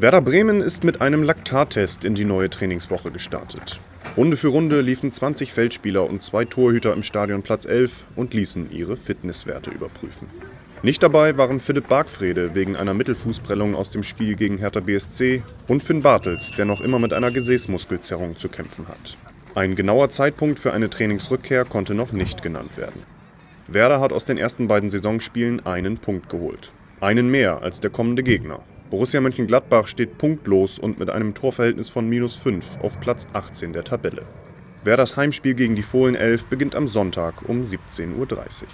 Werder Bremen ist mit einem Laktattest in die neue Trainingswoche gestartet. Runde für Runde liefen 20 Feldspieler und zwei Torhüter im Stadion Platz 11 und ließen ihre Fitnesswerte überprüfen. Nicht dabei waren Philipp Bargfrede wegen einer Mittelfußprellung aus dem Spiel gegen Hertha BSC und Finn Bartels, der noch immer mit einer Gesäßmuskelzerrung zu kämpfen hat. Ein genauer Zeitpunkt für eine Trainingsrückkehr konnte noch nicht genannt werden. Werder hat aus den ersten beiden Saisonspielen einen Punkt geholt. Einen mehr als der kommende Gegner. Borussia Mönchengladbach steht punktlos und mit einem Torverhältnis von minus 5 auf Platz 18 der Tabelle. Werders Heimspiel gegen die Fohlen 11 beginnt am Sonntag um 17.30 Uhr.